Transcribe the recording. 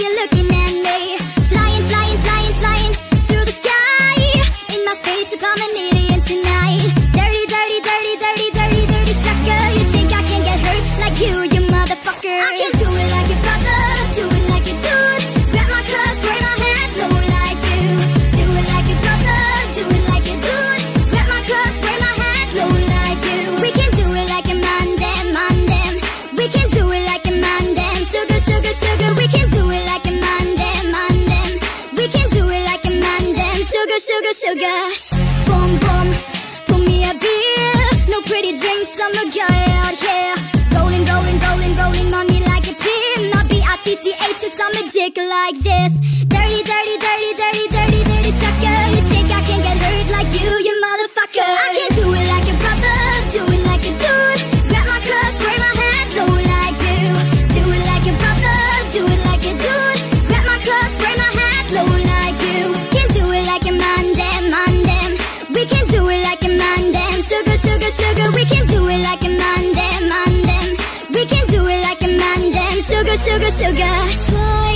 you looking at me? Sugar, Boom, boom, pour me a beer. No pretty drinks, I'm a guy out here Rolling, rolling, rolling, rolling money like a team Not B-I-T-C-H, I'm a dick like this. Dirty, dirty, dirty, dirty seu garçom.